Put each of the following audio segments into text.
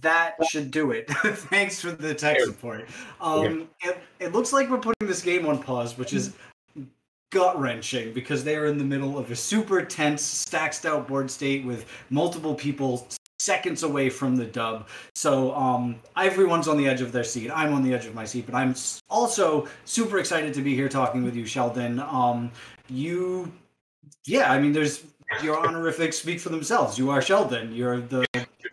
that should do it. Thanks for the tech support. Um, it, it looks like we're putting this game on pause, which is gut wrenching because they are in the middle of a super tense, stacked out board state with multiple people seconds away from the dub. So um, everyone's on the edge of their seat. I'm on the edge of my seat, but I'm also super excited to be here talking with you, Sheldon. Um, you, yeah, I mean, there's your honorifics speak for themselves. You are Sheldon. You're the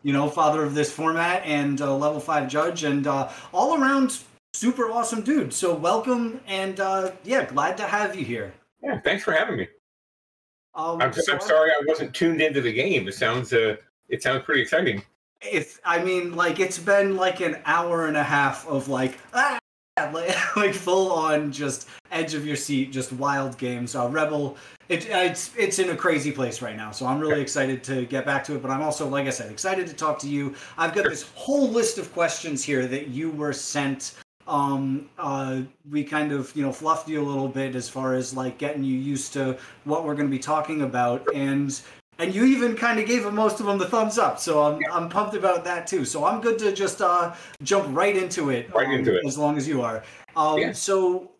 you know father of this format and level five judge and uh, all around super awesome dude. So welcome and uh, yeah, glad to have you here. Yeah, thanks for having me. Um, I'm, so I'm, sorry I wasn't tuned into the game. It sounds uh, it sounds pretty exciting. If I mean, like it's been like an hour and a half of like ah, like, like full on just edge of your seat, just wild games. Uh, Rebel, it, it's it's in a crazy place right now, so I'm really excited to get back to it. But I'm also, like I said, excited to talk to you. I've got this whole list of questions here that you were sent um uh we kind of you know fluffed you a little bit as far as like getting you used to what we're going to be talking about and and you even kind of gave most of them the thumbs up so i'm, I'm pumped about that too so i'm good to just uh jump right into it right um, into it as long as you are um yeah. so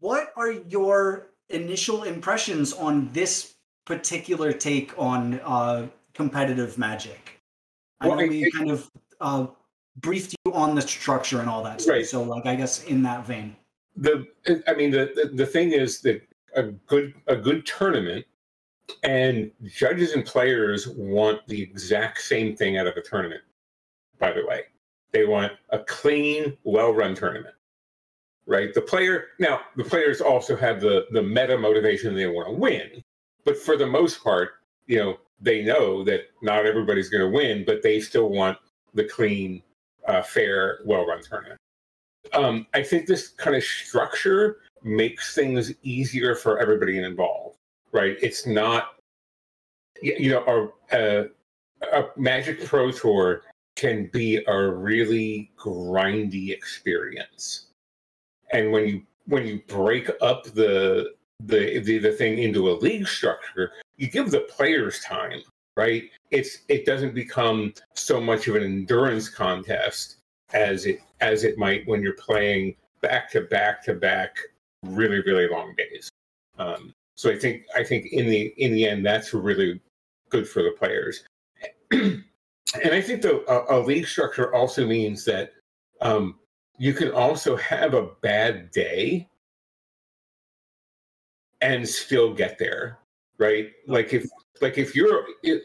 what are your initial impressions on this particular take on uh competitive magic i well, know we kind of uh briefed you on the structure and all that stuff. Right. So, like, I guess in that vein. The, I mean, the, the, the thing is that a good a good tournament and judges and players want the exact same thing out of a tournament. By the way, they want a clean, well-run tournament. Right. The player now the players also have the the meta motivation they want to win, but for the most part, you know, they know that not everybody's going to win, but they still want the clean, uh, fair, well-run tournament. Um, I think this kind of structure makes things easier for everybody involved. Right? It's not, you know, a, a, a Magic Pro Tour can be a really grindy experience, and when you when you break up the the the, the thing into a league structure, you give the players time right? It's it doesn't become so much of an endurance contest as it as it might when you're playing back to back to back really really long days. Um, so I think I think in the in the end that's really good for the players. and I think the a, a, league structure also means that um, you can also have a bad day and still get there, right? Like if like if you're it,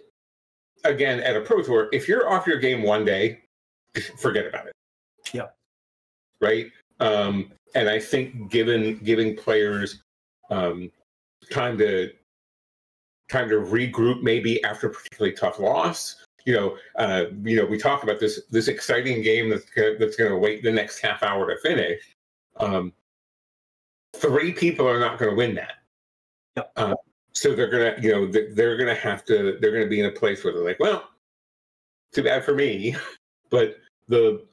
again at a pro tour, if you're off your game one day, forget about it. Yeah. Right. Um, and I think given giving players um, time to time to regroup, maybe after a particularly tough loss. You know, uh, you know, we talk about this this exciting game that's gonna, that's going to wait the next half hour to finish. Um, three people are not going to win that. Yep. Uh, so they're gonna you know they're gonna have to they're gonna be in a place where they're like well too bad for me but the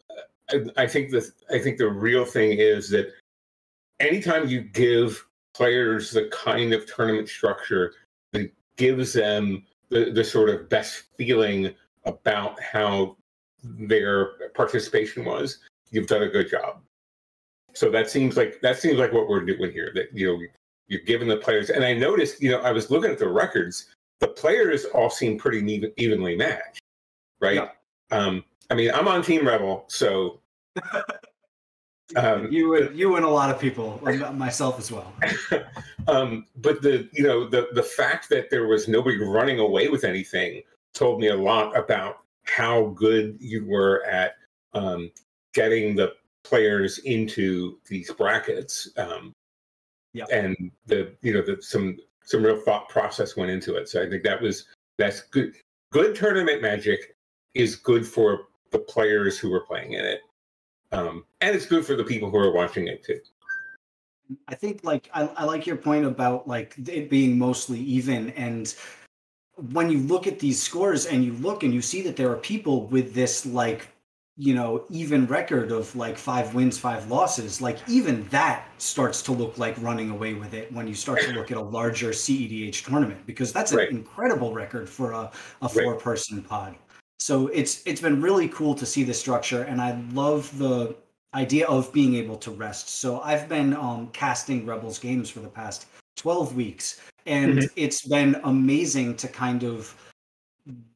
i think the i think the real thing is that anytime you give players the kind of tournament structure that gives them the, the sort of best feeling about how their participation was you've done a good job so that seems like that seems like what we're doing here that you know you're giving the players. And I noticed, you know, I was looking at the records. The players all seem pretty even, evenly matched, right? Yeah. Um, I mean, I'm on Team Rebel, so um, you and you and a lot of people, myself as well. um, but the you know the the fact that there was nobody running away with anything told me a lot about how good you were at um, getting the players into these brackets. Um, Yep. And the you know the some some real thought process went into it. So I think that was that's good. Good tournament magic is good for the players who are playing in it, um, and it's good for the people who are watching it too. I think like I, I like your point about like it being mostly even and when you look at these scores and you look and you see that there are people with this like you know, even record of like five wins, five losses, like even that starts to look like running away with it when you start to look at a larger CEDH tournament because that's an right. incredible record for a, a four person pod. So it's it's been really cool to see the structure, and I love the idea of being able to rest. So I've been um, casting Rebels games for the past 12 weeks, and mm-hmm. it's been amazing to kind of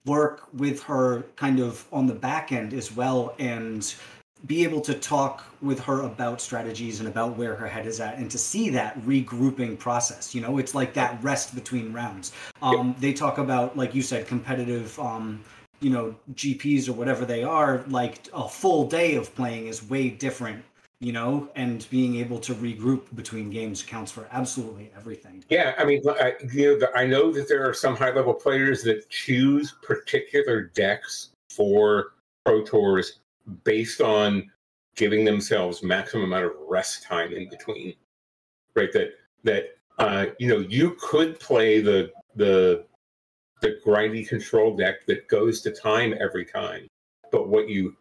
work with her kind of on the back end as well and be able to talk with her about strategies and about where her head is at and to see that regrouping process you know it's like that rest between rounds um, they talk about like you said competitive um, you know gps or whatever they are like a full day of playing is way different you know and being able to regroup between games counts for absolutely everything. Yeah i mean I, you know i know that there are some high level players that choose particular decks for pro tours based on giving themselves maximum amount of rest time in between right? That that uh, you know you could play the the the grindy control deck that goes to time every time. But what you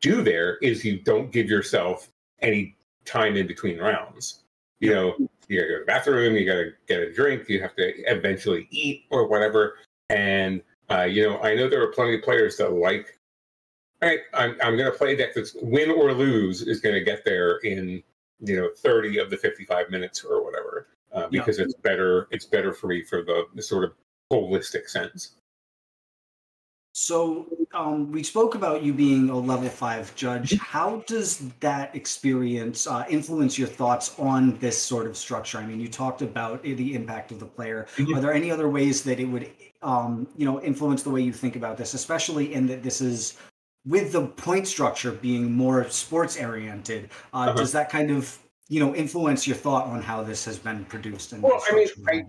do there is you don't give yourself any time in between rounds. You know you gotta go to the bathroom you gotta get a drink you have to eventually eat or whatever. And uh, you know i know there are plenty of players that like all right, I'm, I'm going to play a deck that's win or lose is going to get there in you know 30 of the 55 minutes or whatever uh, because yeah. it's better it's better for me for the, the sort of holistic sense. So um, we spoke about you being a level five judge. How does that experience uh, influence your thoughts on this sort of structure? I mean, you talked about the impact of the player. Mm-hmm. Are there any other ways that it would, um, you know, influence the way you think about this, especially in that this is with the point structure being more sports oriented, uh, uh-huh. does that kind of you know influence your thought on how this has been produced? And well, I mean, I,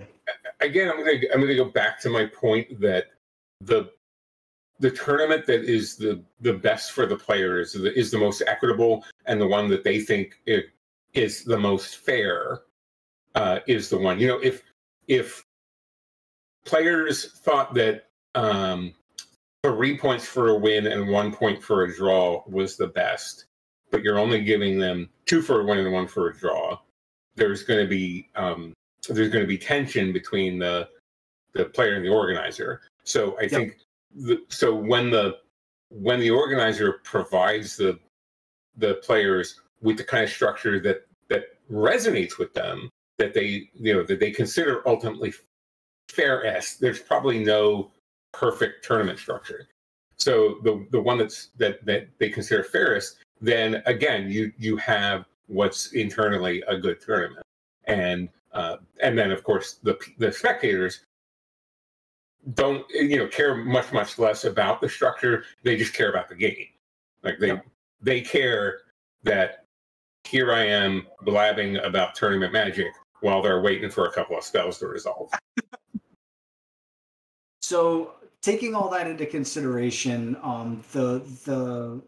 again, I'm going to I'm to go back to my point that the the tournament that is the the best for the players is the, is the most equitable and the one that they think it is the most fair uh, is the one. You know, if if players thought that um, three points for a win and one point for a draw was the best, but you're only giving them two for a win and one for a draw. There's going to be um, there's going to be tension between the the player and the organizer. So I yep. think the, so when the when the organizer provides the the players with the kind of structure that that resonates with them that they you know that they consider ultimately fairest there's probably no perfect tournament structure. So the the one that's that that they consider fairest, then again you you have what's internally a good tournament, and uh, and then of course the the spectators don't you know care much much less about the structure. They just care about the game. Like they yeah. they care that here I am blabbing about tournament magic while they're waiting for a couple of spells to resolve. so taking all that into consideration, um, the the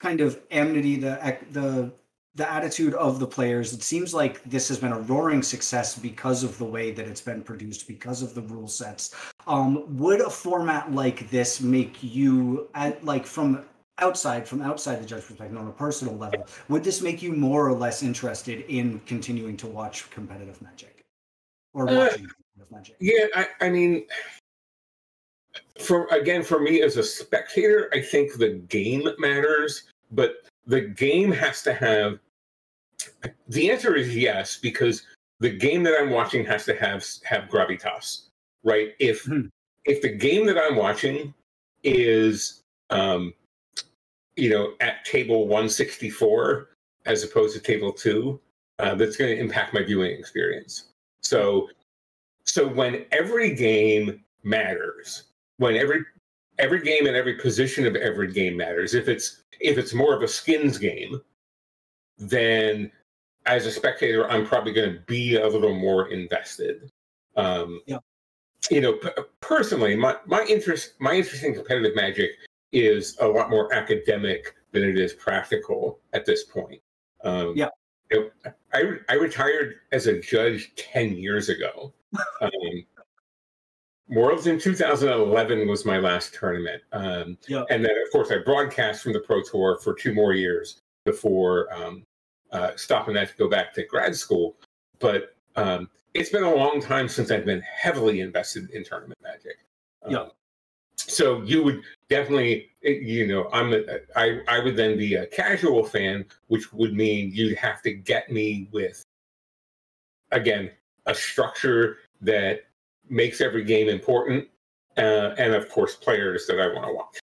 kind of amity, the the the attitude of the players, it seems like this has been a roaring success because of the way that it's been produced, because of the rule sets. Um, would a format like this make you, at, like from outside, from outside the judge perspective, on a personal level, would this make you more or less interested in continuing to watch competitive Magic or uh, watching competitive Magic? Yeah, I, I mean, for again for me as a spectator i think the game matters but the game has to have the answer is yes because the game that i'm watching has to have have gravitas right if hmm. if the game that i'm watching is um you know at table 164 as opposed to table 2 uh, that's going to impact my viewing experience so so when every game matters when every every game and every position of every game matters. If it's if it's more of a skins game, then as a spectator, I'm probably going to be a little more invested. Um, yeah. You know, p- personally, my my interest my interest in competitive magic is a lot more academic than it is practical at this point. Um, yeah. You know, I I retired as a judge ten years ago. Um, Worlds in 2011 was my last tournament. Um, yep. And then, of course, I broadcast from the Pro Tour for two more years before um, uh, stopping that to go back to grad school. But um, it's been a long time since I've been heavily invested in tournament magic. Um, yeah. so you would definitely, you know, I'm a, I I would then be a casual fan, which would mean you'd have to get me with again a structure that makes every game important, uh, and of course players that I want to watch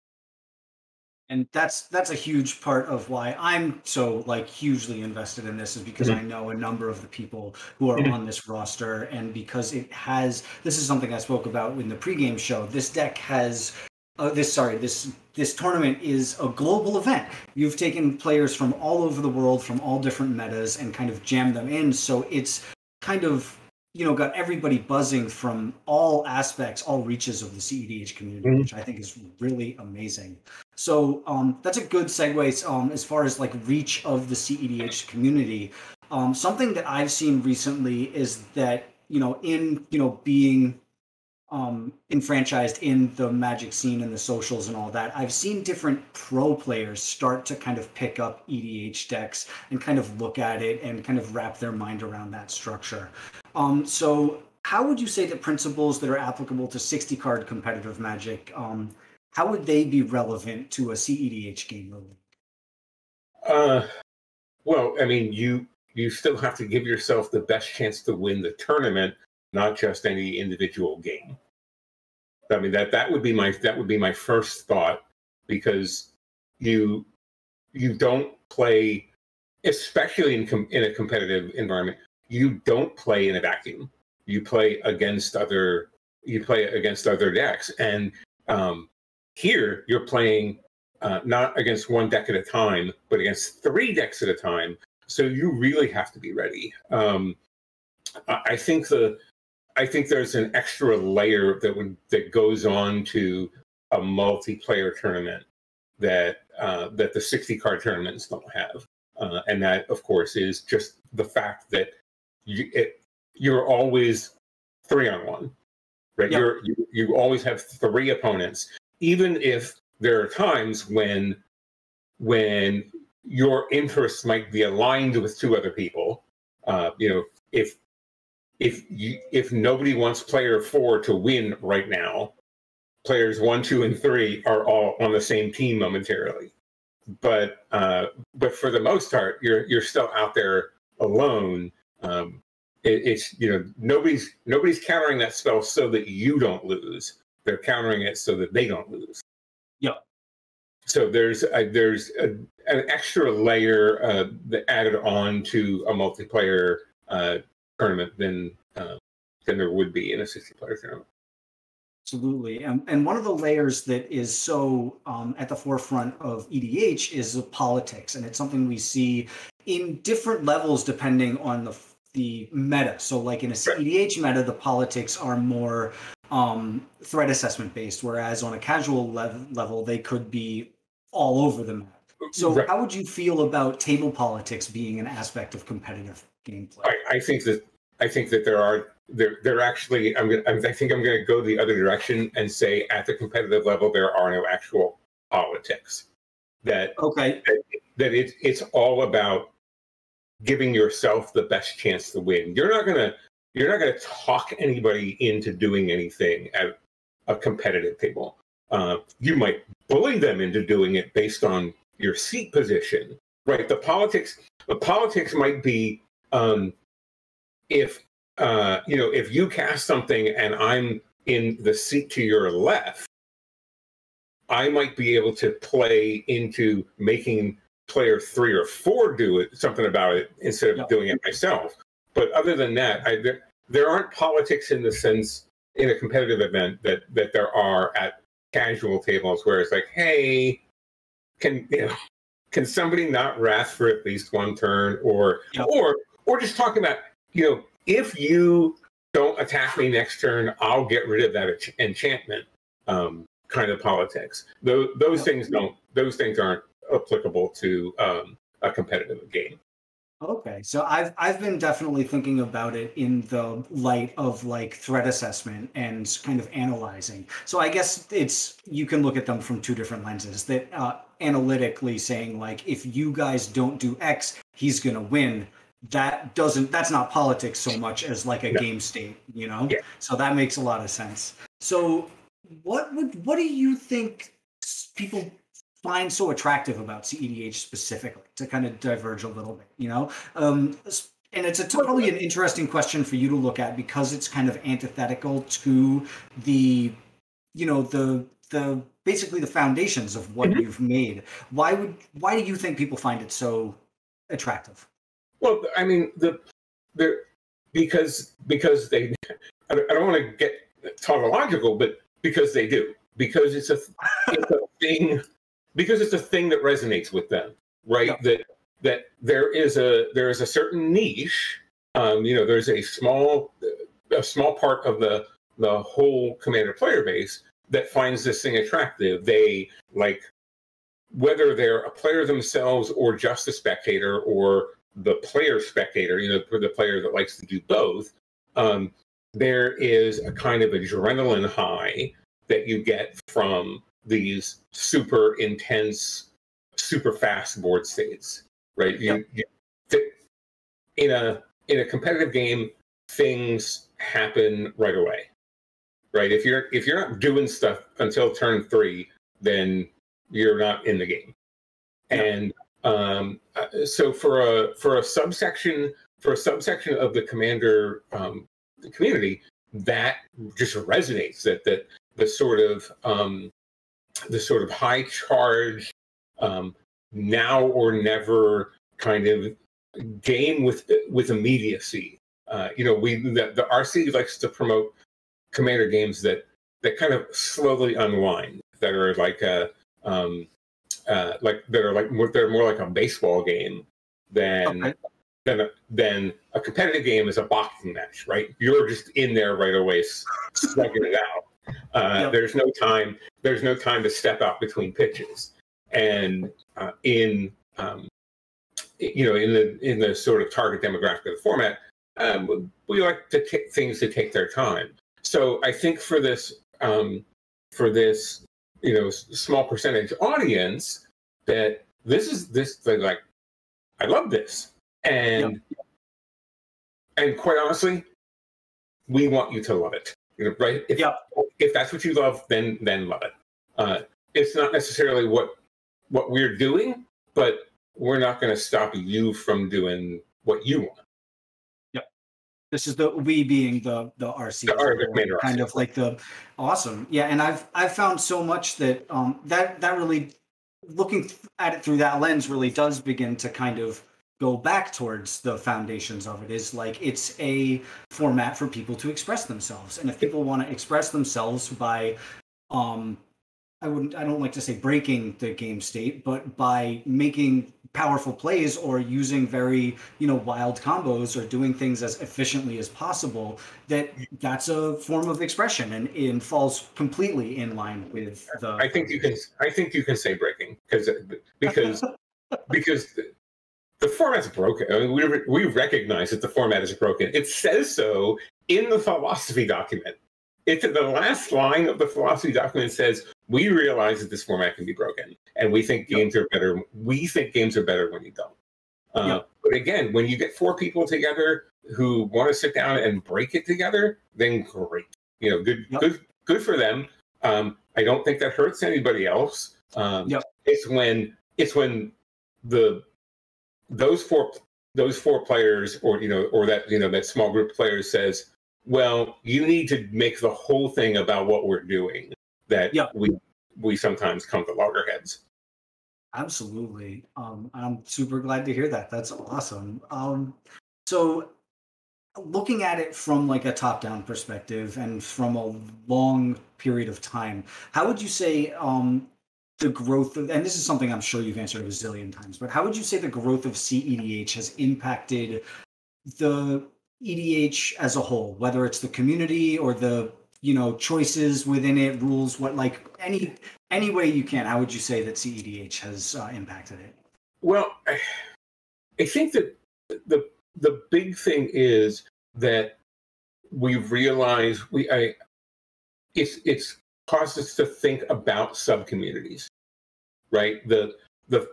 and that's that's a huge part of why I'm so like hugely invested in this is because mm-hmm. I know a number of the people who are mm-hmm. on this roster and because it has this is something I spoke about in the pregame show. This deck has uh, this sorry this this tournament is a global event. You've taken players from all over the world from all different metas and kind of jammed them in so it's kind of you know got everybody buzzing from all aspects all reaches of the cedh community mm-hmm. which i think is really amazing so um, that's a good segue um, as far as like reach of the cedh community um, something that i've seen recently is that you know in you know being um, enfranchised in the magic scene and the socials and all that, I've seen different pro players start to kind of pick up EDH decks and kind of look at it and kind of wrap their mind around that structure. Um, so, how would you say the principles that are applicable to 60 card competitive magic, um, how would they be relevant to a CEDH game? Uh, well, I mean, you you still have to give yourself the best chance to win the tournament, not just any individual game. I mean that that would be my that would be my first thought because you you don't play, especially in com- in a competitive environment, you don't play in a vacuum. You play against other you play against other decks, and um, here you're playing uh, not against one deck at a time, but against three decks at a time. So you really have to be ready. Um, I think the I think there's an extra layer that would that goes on to a multiplayer tournament that uh, that the 60 card tournaments don't have, uh, and that of course is just the fact that you, it, you're always three on one, right? Yep. You're you, you always have three opponents, even if there are times when when your interests might be aligned with two other people. Uh, you know, if if you, if nobody wants player four to win right now, players one, two, and three are all on the same team momentarily. But uh, but for the most part, you're you're still out there alone. Um, it, it's you know nobody's nobody's countering that spell so that you don't lose. They're countering it so that they don't lose. Yeah. So there's a, there's a, an extra layer uh, that added on to a multiplayer uh, tournament than uh, than there would be in a 60 player tournament. Absolutely. And, and one of the layers that is so um, at the forefront of EDH is the politics. And it's something we see in different levels depending on the, the meta. So, like in a EDH meta, the politics are more um, threat assessment based, whereas on a casual lev- level, they could be all over the map. So, right. how would you feel about table politics being an aspect of competitive gameplay? I, I think that I think that there are there there actually I'm gonna I think I'm going to go the other direction and say at the competitive level there are no actual politics. That okay that, that it, it's all about giving yourself the best chance to win. You're not gonna you're not gonna talk anybody into doing anything at a competitive table. Uh, you might bully them into doing it based on your seat position, right? The politics the politics might be um, if uh, you know if you cast something and I'm in the seat to your left, I might be able to play into making player three or four do it something about it instead of doing it myself. But other than that, I, there, there aren't politics in the sense in a competitive event that that there are at casual tables where it's like, hey, can you know, can somebody not wrath for at least one turn, or or or just talking about you know, if you don't attack me next turn, I'll get rid of that enchantment um, kind of politics. Those, those things don't. Those things aren't applicable to um, a competitive game. Okay, so I've I've been definitely thinking about it in the light of like threat assessment and kind of analyzing. So I guess it's you can look at them from two different lenses. That uh, analytically saying like if you guys don't do X, he's gonna win that doesn't that's not politics so much as like a game state you know yeah. so that makes a lot of sense so what would what do you think people find so attractive about CEDH specifically to kind of diverge a little bit, you know? Um, and it's a totally an interesting question for you to look at because it's kind of antithetical to the, you know, the the basically the foundations of what mm-hmm. you've made. Why would why do you think people find it so attractive? Well, I mean the the because because they I don't want to get tautological, but because they do because it's a it's a thing because it's a thing that resonates with them, right? Yeah. That that there is a there is a certain niche. Um, you know, there's a small a small part of the the whole commander player base that finds this thing attractive. They like whether they're a player themselves or just a spectator or the player spectator, you know, for the player that likes to do both. Um, there is a kind of adrenaline high that you get from these super intense, super fast board states, right? You, you, in a in a competitive game, things happen right away, right? If you're if you're not doing stuff until turn three, then you're not in the game. And um, uh, so for a for a subsection for a subsection of the commander um, community, that just resonates. That that the sort of um, the sort of high charge, um, now or never kind of game with with immediacy. Uh, you know, we the, the RC likes to promote commander games that that kind of slowly unwind, that are like a um, uh, like that are like more, they're more like a baseball game than okay. than a, than a competitive game is a boxing match, right? You're just in there right away, slugging it out. Uh, yep. There's no time. There's no time to step out between pitches. And uh, in um, you know, in the in the sort of target demographic of the format, um, we like to take things to take their time. So I think for this um, for this you know small percentage audience, that this is this thing like I love this, and and quite honestly, we want you to love it right? If, yeah. if that's what you love, then then love it. Uh, it's not necessarily what what we're doing, but we're not going to stop you from doing what you want. Yep. This is the we being the the RC, kind of like the awesome. Yeah, and I've I've found so much that um that that really looking at it through that lens really does begin to kind of go back towards the foundations of it is like it's a format for people to express themselves. And if people want to express themselves by um i wouldn't i don't like to say breaking the game state but by making powerful plays or using very you know wild combos or doing things as efficiently as possible that that's a form of expression and it falls completely in line with the i think you can i think you can say breaking because because because the format's broken. I mean, we, we recognize that the format is broken. It says so in the philosophy document. It's the last line of the philosophy document says, we realize that this format can be broken and we think games yep. are better. We think games are better when you don't. Uh, yep. But again, when you get four people together who want to sit down and break it together, then great. You know, good, yep. good, good for them. Um, I don't think that hurts anybody else. Um, It's when it's when the those four those four players or you know or that you know that small group of players says well you need to make the whole thing about what we're doing that yeah. we we sometimes come to loggerheads. Absolutely. Um i'm super glad to hear that. That's awesome. Um so looking at it from like a top down perspective and from a long period of time how would you say um the growth of, and this is something I'm sure you've answered a zillion times, but how would you say the growth of CEDH has impacted the EDH as a whole, whether it's the community or the you know choices within it, rules, what like any any way you can? How would you say that CEDH has uh, impacted it? Well, I, think that the the big thing is that we realize we I it's it's caused us to think about subcommunities, right? The the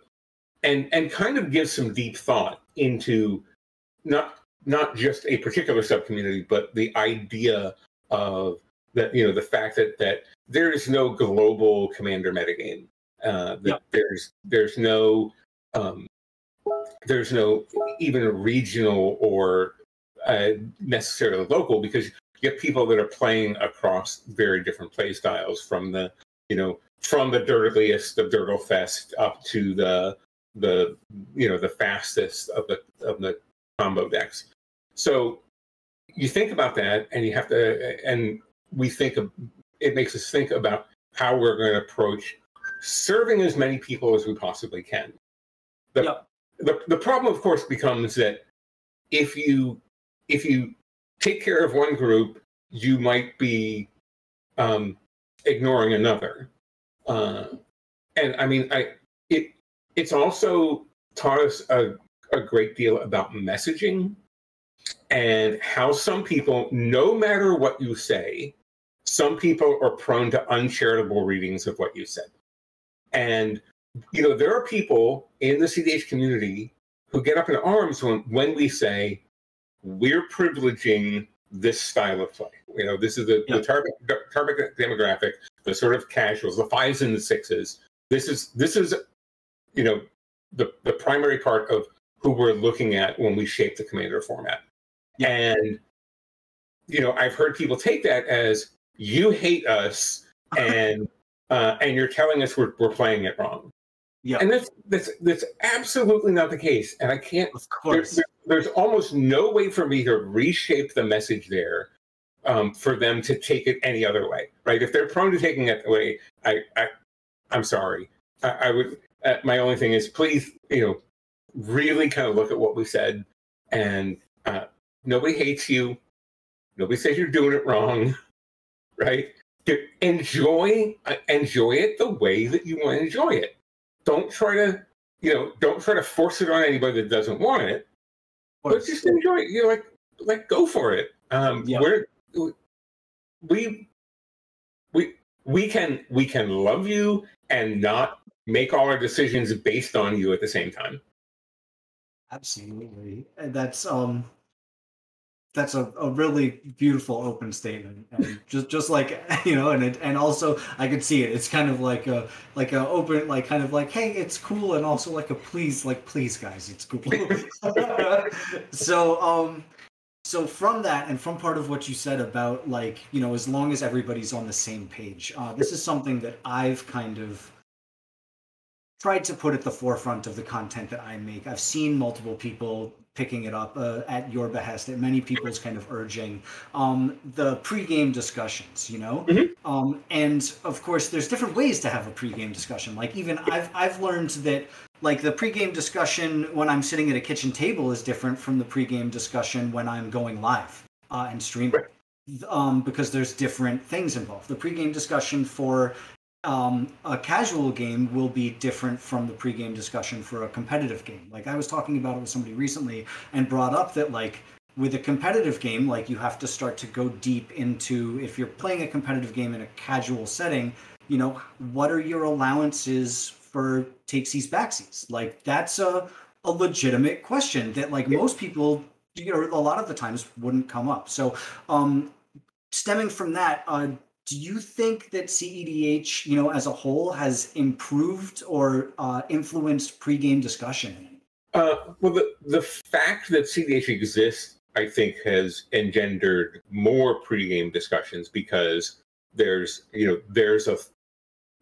and and kind of give some deep thought into not not just a particular subcommunity, but the idea of that you know the fact that that there is no global commander metagame. Uh, that yep. there's there's no um, there's no even regional or uh, necessarily local because you have people that are playing across very different play styles from the you know from the dirtiest of Durdlefest up to the the you know the fastest of the of the combo decks. So you think about that, and you have to, and we think of it makes us think about how we're going to approach serving as many people as we possibly can. The, yep. the, the problem, of course, becomes that if you if you take care of one group, you might be um, ignoring another. Uh, and I mean, I it it's also taught us a, a great deal about messaging and how some people, no matter what you say, some people are prone to uncharitable readings of what you said. And, you know, there are people in the CEDH community who get up in arms when, when we say, we're privileging this style of play. You know, this is the, yeah. the target, target demographic, the sort of casuals, the fives and the sixes. This is, this is, you know, the, the primary part of who we're looking at when we shape the commander format. And you know, I've heard people take that as you hate us and uh, and you're telling us we're we're playing it wrong. Yeah. And that's that's that's absolutely not the case. And I can't of course there, there's almost no way for me to reshape the message there um, for them to take it any other way. Right. If they're prone to taking it away, I, I I'm sorry. I, I would uh, my only thing is please, you know, really kind of look at what we said and uh, Nobody hates you. Nobody says you're doing it wrong, right? Enjoy, uh, enjoy it the way that you want to enjoy it. Don't try to, you know, don't try to force it on anybody that doesn't want it. But just enjoy it. You know, like, like go for it. Um, yeah. We're we we we can we can love you and not make all our decisions based on you at the same time. Absolutely. And that's um that's a, a really beautiful open statement. And just just like you know and it, and also i could see it. It's kind of like a like a open like kind of like hey it's cool and also like a please like please guys it's cool. So um so from that and from part of what you said about like you know as long as everybody's on the same page uh, this is something that i've kind of tried to put at the forefront of the content that i make. I've seen multiple people picking it up uh, at your behest, at many people's kind of urging, um, the pregame discussions, you know, mm-hmm. um, and of course, there's different ways to have a pregame discussion. Like even I've I've learned that like the pregame discussion when I'm sitting at a kitchen table is different from the pregame discussion when I'm going live uh, and streaming. Right. Um, because there's different things involved. The pregame discussion for um, a casual game will be different from the pregame discussion for a competitive game. Like I was talking about it with somebody recently and brought up that like with a competitive game, like you have to start to go deep into if you're playing a competitive game in a casual setting, you know, what are your allowances for takesies backsies? Like that's a a legitimate question that like most people you know a lot of the times wouldn't come up. So um stemming from that, uh do you think that CEDH, you know, as a whole, has improved or uh, influenced pregame discussion? Uh, well, the the fact that CEDH exists, I think, has engendered more pregame discussions because there's you know there's a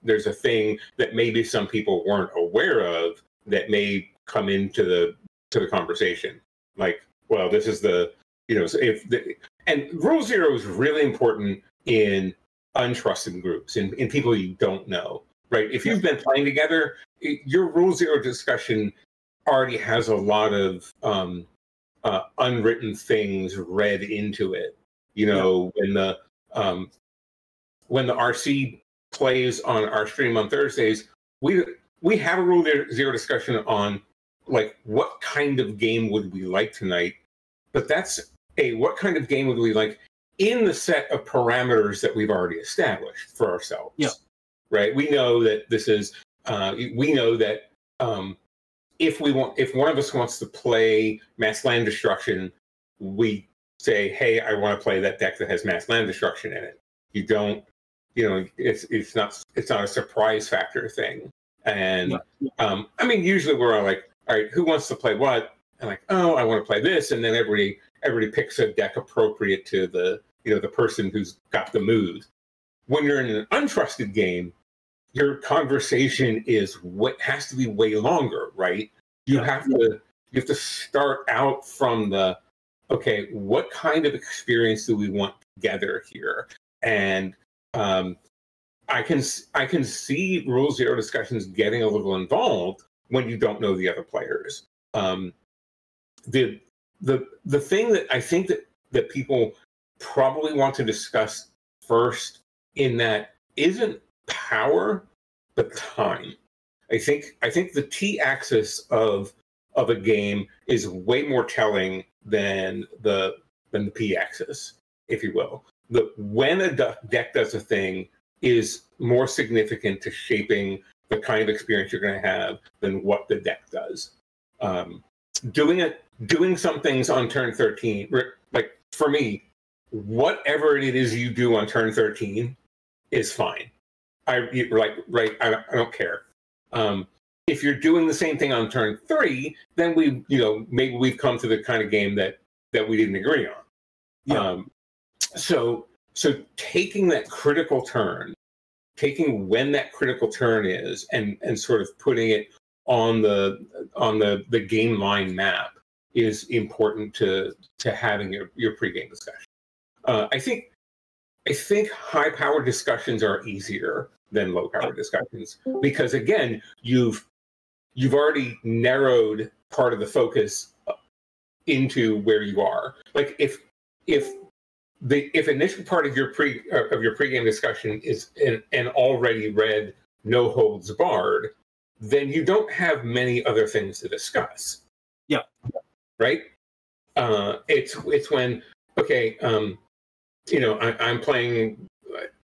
there's a thing that maybe some people weren't aware of that may come into the to the conversation. Like, well, this is the you know if the, and rule zero is really important in untrusted groups and, and people you don't know, right? If you've been playing together, your rule zero discussion already has a lot of um, uh, unwritten things read into it. You know, yeah. when the um, when the RC plays on our stream on Thursdays, we we have a rule zero discussion on like what kind of game would we like tonight, but that's a what kind of game would we like in the set of parameters that we've already established for ourselves. Yeah. Right. We know that this is. Uh, we know that um, if we want, if one of us wants to play mass land destruction, we say, "Hey, I want to play that deck that has mass land destruction in it." You don't, you know, it's it's not it's not a surprise factor thing. And yeah. um, I mean, usually we're all like, all right, who wants to play what? And like, oh, I want to play this, and then everybody everybody picks a deck appropriate to the you know the person who's got the mood. When you're in an untrusted game, your conversation is what has to be way longer, right? You have to you have to start out from the okay, what kind of experience do we want together here? And um, I can I can see rule zero discussions getting a little involved when you don't know the other players. Um, the the the thing that I think that that people probably want to discuss first in that isn't power but time. I think I think the t axis of of a game is way more telling than the than the p axis, if you will. The when a deck does a thing is more significant to shaping the kind of experience you're going to have than what the deck does. Um, doing it, doing some things on turn 13, like for me, whatever it is you do on turn 13 is fine. I like right. I, I don't care. Um, if you're doing the same thing on turn three, then we, you know, maybe we've come to the kind of game that that we didn't agree on. Yeah. Um, so so taking that critical turn, taking when that critical turn is, and and sort of putting it on the on the the game line map is important to to having your your pregame discussion. Uh, I think I think high power discussions are easier than low power discussions because again you've you've already narrowed part of the focus into where you are. Like if if the if initial part of your pre uh, of your pregame discussion is an, an already read no holds barred then you don't have many other things to discuss. Yeah right uh it's it's when okay um you know I, i'm playing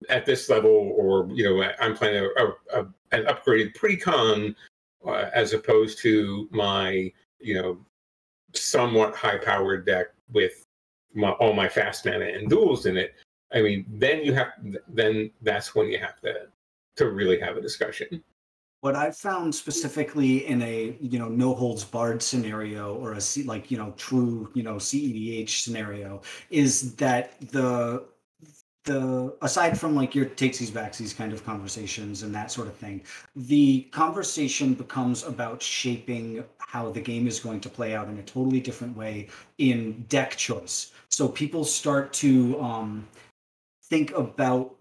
at this level, or you know, I'm playing a, a, a an upgraded precon uh, as opposed to my you know somewhat high powered deck with my, all my fast mana and duels in it. I mean, then you have then that's when you have to to really have a discussion. What I've found specifically in a you know no holds barred scenario or a like you know true you know CEDH scenario is that the the aside from like your takesies backsies kind of conversations and that sort of thing, the conversation becomes about shaping how the game is going to play out in a totally different way in deck choice. So people start to um, think about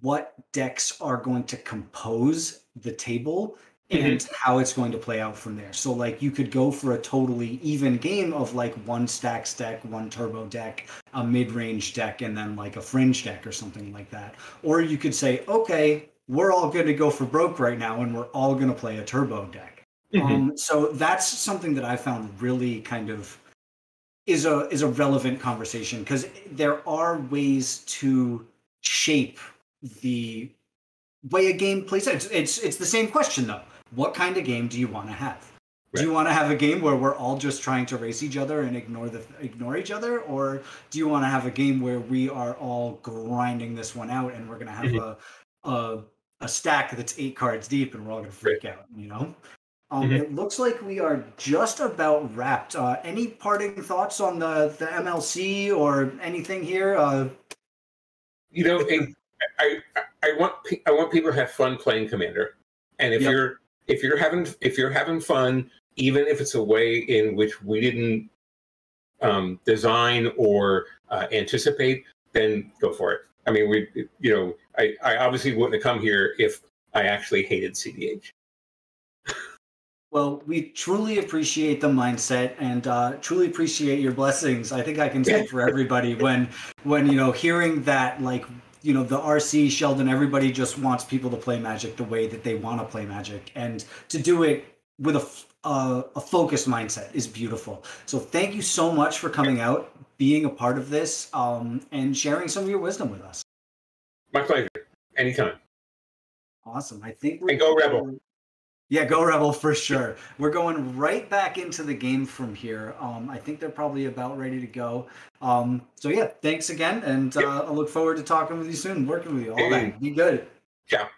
what decks are going to compose the table and mm-hmm. how it's going to play out from there. So like you could go for a totally even game of like one stacks deck, one turbo deck, a mid-range deck, and then like a fringe deck or something like that. Or you could say, okay, we're all going to go for broke right now, and we're all going to play a turbo deck. Mm-hmm. Um, so that's something that I found really kind of is a is a relevant conversation because there are ways to shape the way a game plays out. It's, it's it's the same question though what kind of game do you want to have? Right. Do you want to have a game where we're all just trying to race each other and ignore the ignore each other, or do you want to have a game where we are all grinding this one out and we're going to have mm-hmm. a, a a stack that's eight cards deep and we're all going to freak right. out? You know. Um, mm-hmm. It looks like we are just about wrapped. Uh, any parting thoughts on the the MLC or anything here? Uh, you know, I, I I want I want people to have fun playing Commander, and if yep. you're if you're having if you're having fun, even if it's a way in which we didn't um, design or uh, anticipate, then go for it. I mean, we you know, I, I obviously wouldn't have come here if I actually hated CEDH. Well, we truly appreciate the mindset and uh, truly appreciate your blessings. I think I can speak for everybody when, when you know, hearing that like you know the RC Sheldon everybody just wants people to play Magic the way that they want to play Magic and to do it with a uh, a focused mindset is beautiful. So thank you so much for coming out, being a part of this, um, and sharing some of your wisdom with us. My pleasure. Anytime. Awesome. I think we're and go Rebel. Yeah, go Rebel for sure. We're going right back into the game from here. Um, I think they're probably about ready to go. Um, so yeah, thanks again, and uh, I look forward to talking with you soon, working with you all Hey. that. Be good. Ciao.